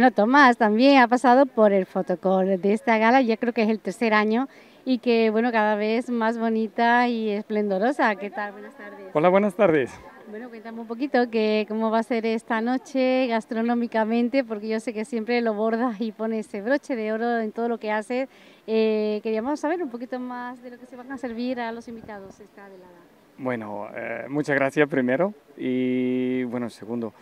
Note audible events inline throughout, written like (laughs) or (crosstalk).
Bueno, Tomás también ha pasado por el fotocall de esta gala, ya creo que es el tercer año y que, bueno, cada vez más bonita y esplendorosa. ¿Qué tal? Buenas tardes. Hola, buenas tardes. Bueno, cuéntame un poquito que, cómo va a ser esta noche gastronómicamente, porque yo sé que siempre lo bordas y pones ese broche de oro en todo lo que haces. Eh, queríamos saber un poquito más de lo que se van a servir a los invitados esta velada. Bueno, eh, muchas gracias primero y bueno, segundo,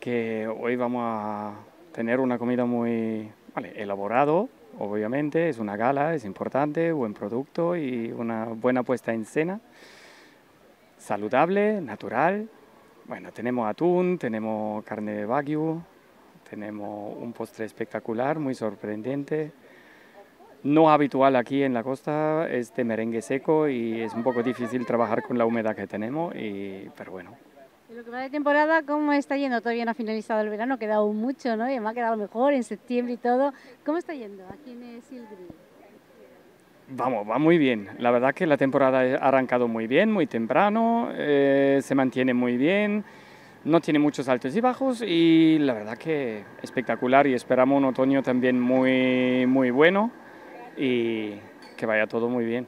que hoy vamos a tener una comida muy vale, elaborado, obviamente, es una gala, es importante, buen producto y una buena puesta en escena saludable, natural. Bueno, tenemos atún, tenemos carne de wagyu, tenemos un postre espectacular, muy sorprendente. No habitual aquí en la costa, es de merengue seco y es un poco difícil trabajar con la humedad que tenemos, y, pero bueno. En lo que va de temporada, ¿cómo está yendo? Todavía no ha finalizado el verano, queda aún mucho, ¿no? Y me ha quedado mejor en septiembre y todo. ¿Cómo está yendo aquí en Silgri? Vamos, va muy bien. La verdad que la temporada ha arrancado muy bien, muy temprano, eh, se mantiene muy bien, no tiene muchos altos y bajos y la verdad que espectacular y esperamos un otoño también muy, muy bueno y que vaya todo muy bien.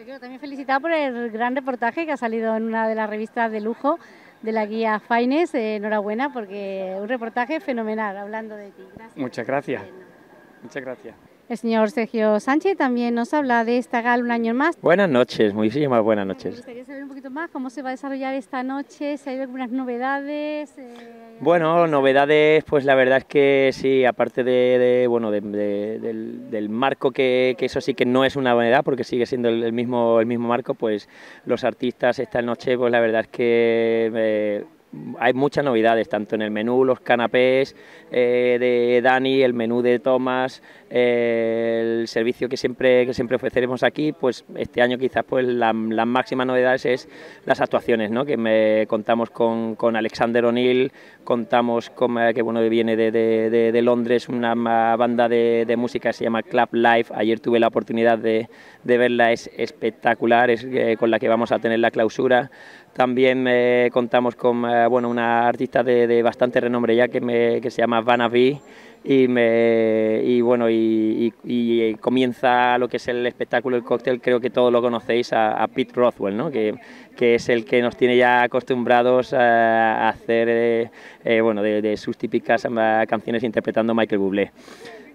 Te quiero también felicitar por el gran reportaje que ha salido en una de las revistas de lujo de la guía Faines. Eh, enhorabuena porque un reportaje fenomenal hablando de ti. Muchas gracias. Muchas gracias. El señor Sergio Sánchez también nos habla de esta gala un año más. Buenas noches, muchísimas buenas noches. Me gustaría saber un poquito más cómo se va a desarrollar esta noche, si hay algunas novedades. Eh, bueno, novedades, pues la verdad es que sí, aparte de, bueno, del, marco que, eso sí que no es una novedad porque sigue siendo el, mismo, el mismo marco, pues los artistas esta noche, pues la verdad es que... Eh, hay muchas novedades, tanto en el menú, los canapés eh, de Dani, el menú de Tomás, el servicio que siempre, que siempre ofreceremos aquí, pues este año quizás pues las máximas novedades es las actuaciones, ¿no? que contamos con, con Alexander O'Neill, contamos con, eh, que bueno, viene de, de, Londres una banda de, música que se llama Club Live, ayer tuve la oportunidad de, verla, es espectacular, es con la que vamos a tener la clausura. También eh, contamos con eh, bueno, una artista de, bastante renombre ya que, me, que se llama Vanna V y, me, y bueno y, comienza lo que es el espectáculo el cóctel creo que todos lo conocéis a, Pete Rothwell ¿no? que, que, es el que nos tiene ya acostumbrados a hacer eh, bueno de, sus típicas canciones interpretando Michael Bublé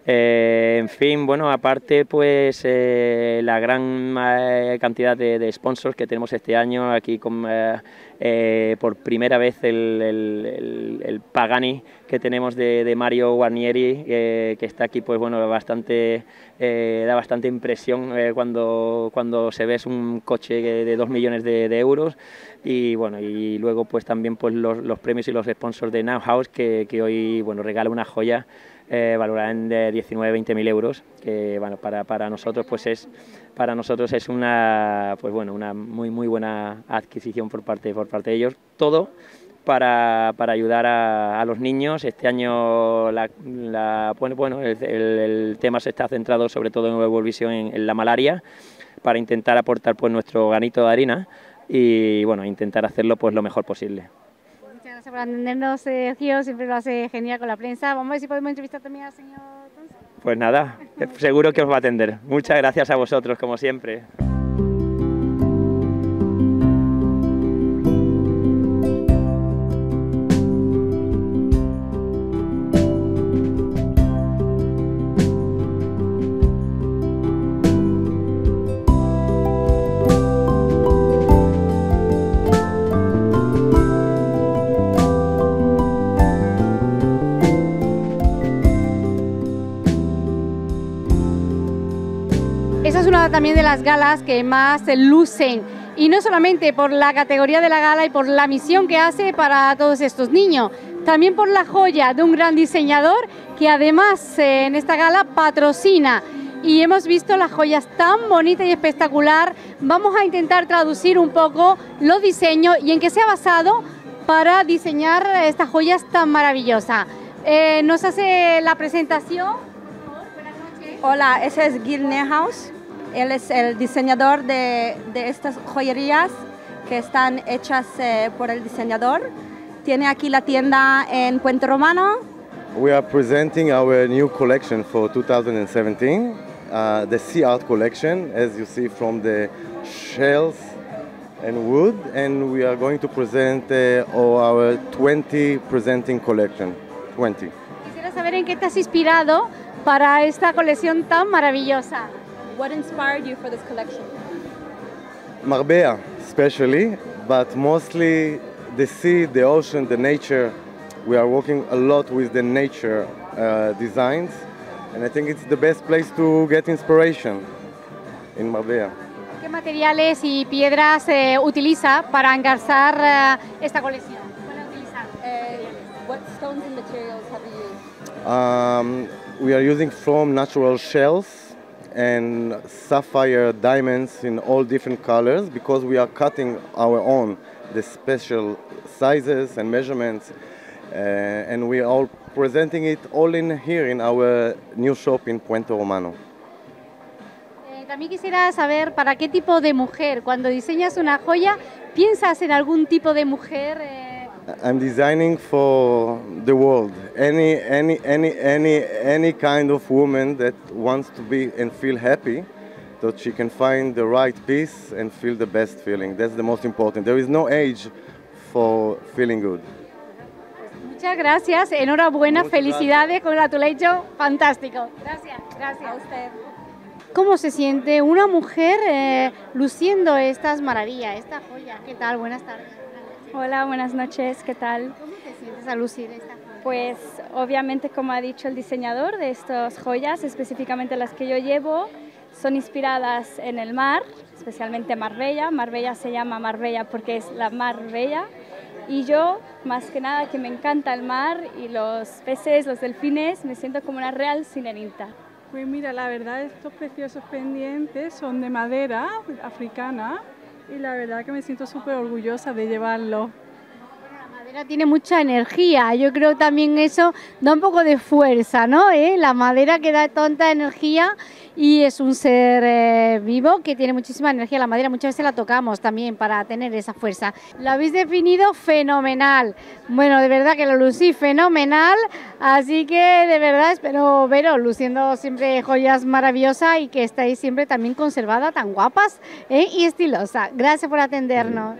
eh, en fin, bueno, aparte pues eh, la gran eh, cantidad de, sponsors que tenemos este año aquí por primera vez el, Pagani que tenemos de, Mario Guarnieri que está aquí pues bueno bastante da bastante impresión cuando cuando se ve un coche de 2 millones de, euros. Y bueno y luego pues también pues los, premios y los sponsors de Now que hoy bueno regala una joya eh, en 19-20 mil euros, que bueno, para, para, nosotros pues es para nosotros es una pues bueno una muy muy buena adquisición por parte por parte de ellos. Todo para, para ayudar a, los niños. Este año la, bueno, bueno el, tema se está centrado sobre todo en Vision en, la malaria para intentar aportar pues nuestro granito de harina y bueno intentar hacerlo pues lo mejor posible gracias por atendernos, Sergio, siempre lo hace genial con la prensa. Vamos a ver si podemos entrevistar también al señor Pues nada, (laughs) seguro que os va a atender. Muchas gracias a vosotros, como siempre. También de las galas que más lucen y no solamente por la categoría de la gala y por la misión que hace para todos estos niños, también por la joya de un gran diseñador que además eh, en esta gala patrocina y hemos visto las joyas tan bonitas y espectacular. Vamos a intentar traducir un poco los diseños y en qué se ha basado para diseñar estas joyas tan maravillosas. Eh, nos hace la presentación. Hola, ese es Gil Nehaus. Él es el diseñador de, estas joyerías que están hechas eh, por el diseñador. Tiene aquí la tienda en Puente Romano we are presenting our new collection for 2017, uh, the Sea Art collection, as you see from the shells and wood, and we are going to present uh, our 20 presenting collection. 20. Quisiera saber en qué te has inspirado para esta colección tan maravillosa. What inspired you for this collection? Marbella, especially, but mostly the sea, the ocean, the nature. We are working a lot with the nature uh, designs, and I think it's the best place to get inspiration in Marbella. ¿Qué materiales y piedras eh, utiliza para engarzar eh, esta colección? ¿Cuál ha utilizado? Uh, what stones and materials have you used? Um, we are using from natural shells and sapphire diamonds in all different colors because we are cutting our own the special sizes and measurements uh, and we are presenting it all in here in our new shop in Puente Romano. Eh, también quisiera saber para qué tipo de mujer, cuando diseñas una joya, ¿piensas en algún tipo de mujer? eh, I'm designing for the world. Any, any, any, any, any kind of woman that wants to be and feel happy, that she can find the right peace and feel the best feeling. That's the most important. There is no age for feeling good. Muchas gracias, enhorabuena, Muchas felicidades, congratulations, fantástico. Gracias, gracias. A usted. ¿Cómo se siente una mujer eh, luciendo estas maravillas, esta joya? ¿Qué tal? Buenas tardes. Hola, buenas noches, ¿qué tal? ¿Cómo te sientes al lucir esta joya? Pues obviamente, como ha dicho el diseñador de estas joyas, específicamente las que yo llevo, son inspiradas en el mar, especialmente Marbella. Marbella se llama Marbella porque es la mar bella. Y yo, más que nada, que me encanta el mar y los peces, los delfines, me siento como una real sirenita. Pues mira, la verdad estos preciosos pendientes son de madera africana y la verdad que me siento súper orgullosa de llevarlos. La madera tiene mucha energía, yo creo también eso da un poco de fuerza, ¿no? ¿Eh? La madera que da tanta energía y es un ser eh, vivo que tiene muchísima energía. La madera muchas veces la tocamos también para tener esa fuerza. Lo habéis definido fenomenal. Bueno, de verdad que lo lucí fenomenal, así que de verdad espero veros luciendo siempre joyas maravillosas y que estáis siempre también conservadas, tan guapas ¿eh? y estilosa. Gracias por atendernos.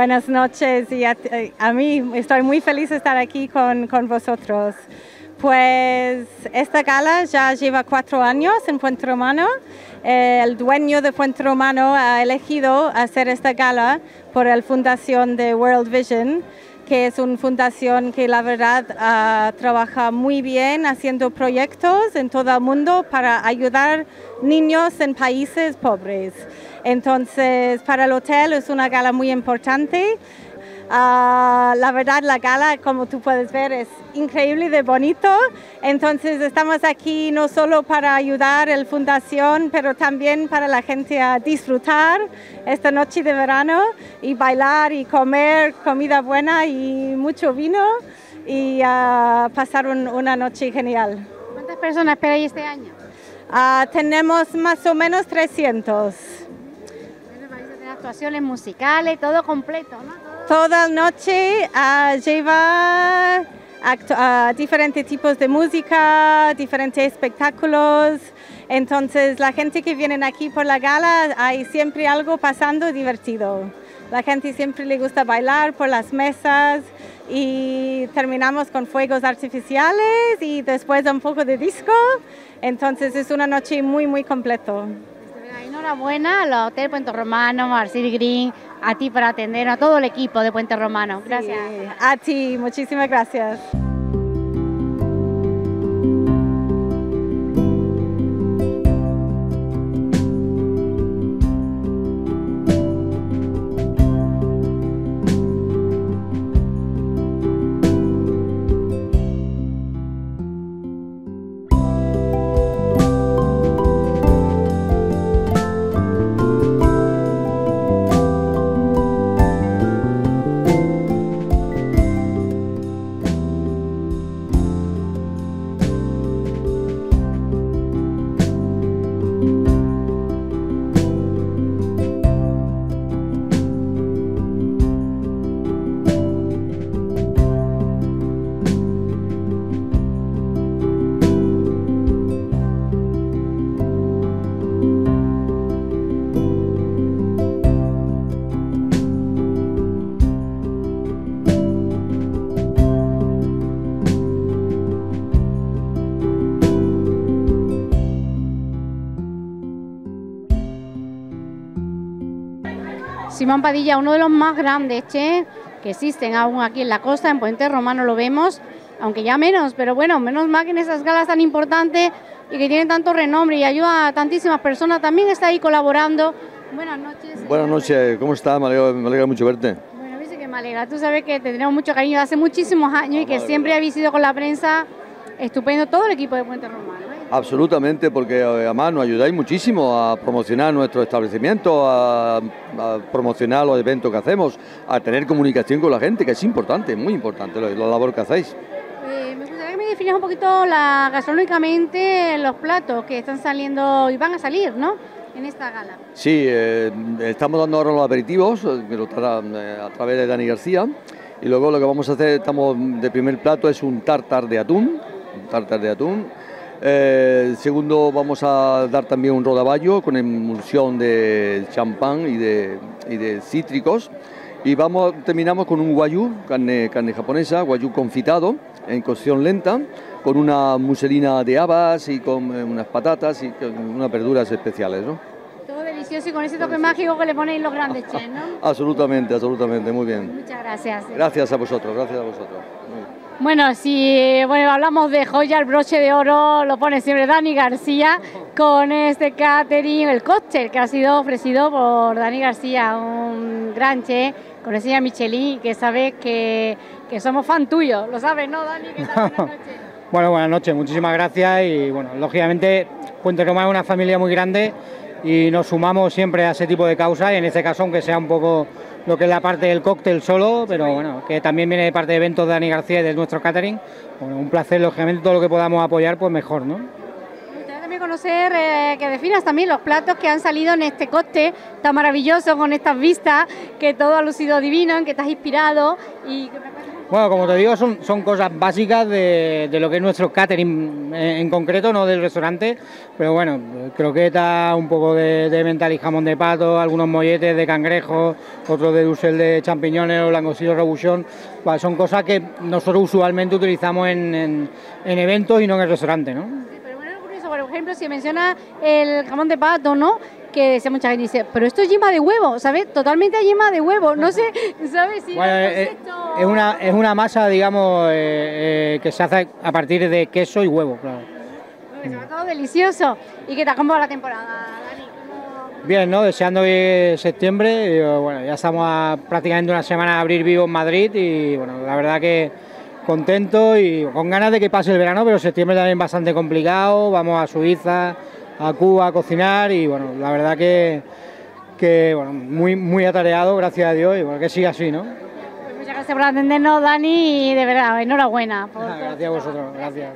Buenas noches y a, a mí estoy muy feliz de estar aquí con, con vosotros. Pues esta gala ya lleva cuatro años en Puente Romano. Eh, El dueño de Puente Romano ha elegido hacer esta gala por la fundación de World Vision, que es una fundación que la verdad ah, trabaja muy bien haciendo proyectos en todo el mundo para ayudar niños en países pobres. Entonces, para el hotel es una gala muy importante. Ah, la verdad, la gala, como tú puedes ver, es increíble de bonito. Entonces, estamos aquí no solo para ayudar a la fundación, pero también para la gente a disfrutar esta noche de verano y bailar y comer comida buena y mucho vino y ah, pasar un- una noche genial. ¿Cuántas personas esperáis este año? Ah, tenemos más o menos 300. Bueno, vais a tener actuaciones musicales, todo completo, ¿no? Todo- Toda noche lleva diferentes tipos de música, diferentes espectáculos. Entonces la gente que viene aquí por la gala hay siempre algo pasando divertido. La gente siempre le gusta bailar por las mesas y terminamos con fuegos artificiales y después un poco de disco. Entonces es una noche muy muy completo. Enhorabuena al Hotel Puente Romano, Marcel Green, a ti por atender, a todo el equipo de Puente Romano. Gracias. Sí, A ti, muchísimas gracias. Simón Padilla, uno de los más grandes chefs que existen aún aquí en la costa, en Puente Romano lo vemos, aunque ya menos, pero bueno, menos mal que en esas galas tan importantes y que tienen tanto renombre y ayuda a tantísimas personas, también está ahí colaborando. Buenas noches. Buenas noches, ¿cómo está? Me alegra, me alegra mucho verte. Bueno, dice que me alegra, tú sabes que te tenemos mucho cariño de hace muchísimos años y que siempre habéis sido con la prensa estupendo todo el equipo de Puente Romano. Absolutamente, porque eh, además nos ayudáis muchísimo a promocionar nuestro establecimiento, a, a promocionar los eventos que hacemos, a tener comunicación con la gente, que es importante, muy importante la, la labor que hacéis. Eh, me gustaría que me definieras un poquito la, gastronómicamente los platos que están saliendo y van a salir, ¿no? En esta gala. Sí, eh, estamos dando ahora los aperitivos, a través de Dani García, y luego lo que vamos a hacer, estamos de primer plato es un tartar de atún, un tartar de atún. Eh, segundo vamos a dar también un rodaballo con emulsión de champán y de, y de cítricos. Y vamos, terminamos con un guayú, carne, carne japonesa, guayú confitado en cocción lenta, con una muselina de habas y con eh, unas patatas y con unas verduras especiales. ¿no? Todo delicioso y con ese toque mágico que le ponéis los grandes chefs, ¿no? (laughs) Absolutamente, absolutamente, muy bien. Muchas gracias. Gracias a vosotros, gracias a vosotros. Bueno, si bueno, hablamos de joya, el broche de oro lo pone siempre Dani García con este catering, el cóctel que ha sido ofrecido por Dani García, un gran chef con estrella Michelin, que sabes que, que somos fan tuyo, lo sabes, ¿no, Dani? ¿Qué tal? Buenas noches. (laughs) Bueno, buenas noches, muchísimas gracias y bueno, lógicamente Puente Romano es una familia muy grande y nos sumamos siempre a ese tipo de causas y en este caso aunque sea un poco lo que es la parte del cóctel solo, pero bueno, que también viene de parte de eventos de Dani García y de nuestro catering, bueno, un placer, lógicamente todo lo que podamos apoyar pues mejor, ¿no? También conocer, eh, que definas también los platos que han salido en este cóctel tan maravilloso con estas vistas, que todo ha lucido divino, en que estás inspirado y que Bueno, como te digo, son, cosas básicas de, lo que es nuestro catering en, en concreto, no del restaurante, pero bueno, croqueta, un poco de, de y jamón de pato, algunos molletes de cangrejo, otros de dulce de champiñones o langostillo rebuchón, pues son cosas que nosotros usualmente utilizamos en, en- en eventos y no en el restaurante, ¿no? Pero bueno, por ejemplo, si menciona el jamón de pato, ¿no? Que mucha gente, dice, pero esto es yema de huevo, ¿sabes? Totalmente yema de huevo, no sé, (laughs) ¿sabes? Si Bueno, el eh, concepto- es, una, es una masa, digamos, eh, eh, que se hace a partir de queso y huevo, claro. Bueno, va todo delicioso. ¿Y qué tal? ¿Cómo va la temporada, Dani? ¿Cómo- Bien, ¿no? Deseando que septiembre, y, eh, bueno, ya estamos a prácticamente una semana a abrir vivo en Madrid y bueno, la verdad que contento y con ganas de que pase el verano, pero septiembre también bastante complicado, vamos a Suiza, a Cuba a cocinar y bueno, la verdad que, que bueno, muy, muy atareado, gracias a Dios, y bueno, que siga así, ¿no? Pues muchas gracias por atendernos, Dani, y de verdad, enhorabuena. Por. Gracias a vosotros, gracias.